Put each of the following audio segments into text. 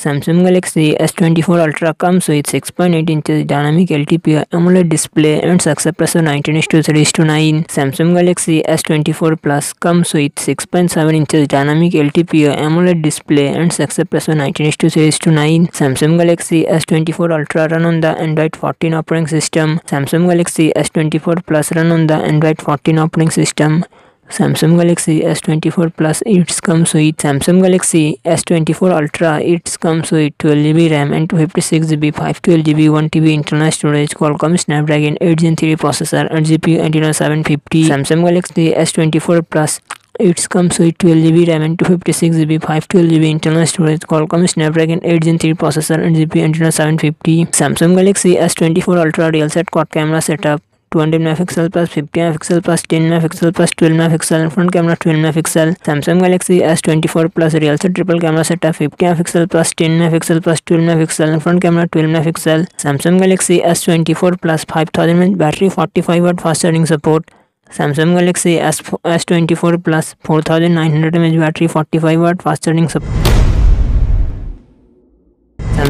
Samsung Galaxy S24 Ultra comes with 6.8 inches dynamic LTPO AMOLED display and success ratio 19:3:9. Samsung Galaxy S24 Plus comes with 6.7 inches dynamic LTPO AMOLED display and success ratio 19:3:9. Samsung Galaxy S24 Ultra run on the Android 14 operating system. Samsung Galaxy S24 Plus run on the Android 14 operating system. Samsung Galaxy S24 Plus it comes with Samsung Galaxy S24 Ultra it comes with 12GB RAM and 256GB 512GB 1TB internal storage Qualcomm Snapdragon 8 Gen 3 processor and GPU Adreno 750 Samsung Galaxy S24 Plus it comes with 12GB RAM and 256GB 512GB internal storage Qualcomm Snapdragon 8 Gen 3 processor and GPU Adreno 750 Samsung Galaxy S24 Ultra real set quad camera setup 200 megapixel plus 50 megapixel plus 10 megapixel plus 12 megapixel front camera 12 megapixel Samsung Galaxy S24 plus real set triple camera setup 50 megapixel plus 10 megapixel plus 12 megapixel front camera 12 megapixel Samsung Galaxy S24 plus 5000 mAh battery 45 watt fast charging support Samsung Galaxy S S24 plus 4900 mAh battery 45 watt fast charging support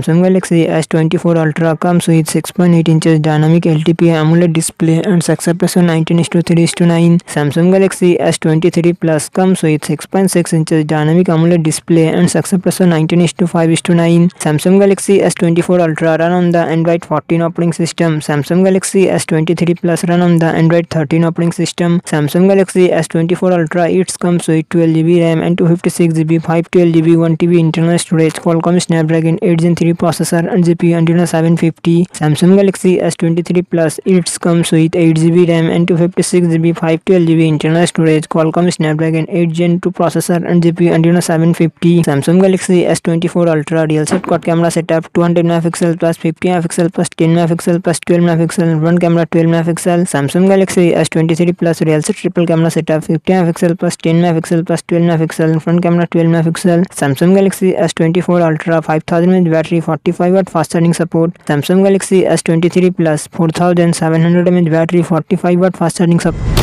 Samsung Galaxy S24 Ultra comes with 6.8 inches dynamic LTPO AMOLED display and success ratio 19:3:9. Samsung Galaxy S23 Plus comes with 6.6 inches dynamic AMOLED display and success ratio 19:5:9. Samsung Galaxy S24 Ultra run on the Android 14 operating system. Samsung Galaxy S23 Plus run on the Android 13 operating system. Samsung Galaxy S24 Ultra it comes with 12GB RAM and 256GB 512GB 1TB internal storage Qualcomm Snapdragon 8 Gen 3 processor and GPU Adreno 750. Samsung Galaxy S23 Plus it comes with 8GB RAM and 256GB 512GB internal storage Qualcomm Snapdragon 8 Gen 2 processor GPU Adreno 750. Samsung Galaxy S24 Ultra real set quad camera setup 200 megapixel plus 50 megapixel plus 10 megapixel plus 12 megapixel front camera 12 megapixel. Samsung Galaxy S23 Plus real set triple camera setup 50 megapixel plus 10 megapixel plus 12 megapixel front camera 12 megapixel. Samsung Galaxy S24 Ultra 5000 mAh battery 45 watt fast charging support samsung galaxy s23 plus 4700 mAh battery 45 watt fast charging support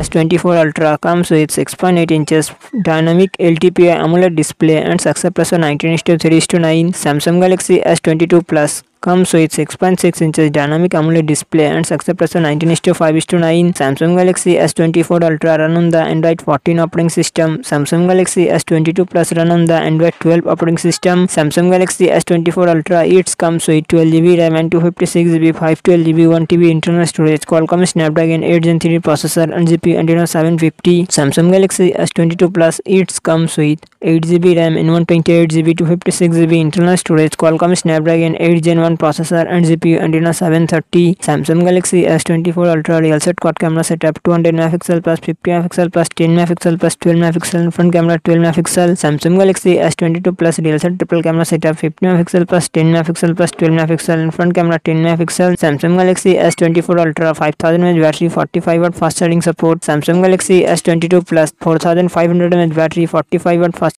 S24 Ultra comes with 6.8 inches dynamic LTPO AMOLED display and success ratio 19:3:9. Samsung Galaxy S22 Plus comes with 6.6 inches dynamic AMOLED display and success ratio 19:5:9. Samsung Galaxy S24 Ultra run on the Android 14 operating system. Samsung Galaxy S22 Plus run on the Android 12 operating system. Samsung Galaxy S24 Ultra it comes with 12GB RAM and 256GB 512GB 1TB internal storage Qualcomm Snapdragon 8 Gen 3 processor and GPU Adreno 750. Samsung Galaxy S22 Plus it comes with 8GB RAM and 128GB 256GB internal storage Qualcomm Snapdragon 8 Gen 1 processor and GPU Adreno 730. Samsung Galaxy S24 Ultra real set quad camera setup 200 megapixel plus 50 megapixel plus 10 megapixel plus 12 megapixel front camera 12 megapixel. Samsung Galaxy S22 plus real set triple camera setup 50 megapixel plus 10 megapixel plus 12 megapixel front camera 10 megapixel. Samsung Galaxy S24 Ultra 5000 mAh battery 45 watt fast charging support. Samsung Galaxy S22 plus 4500 mAh battery 45 watt fast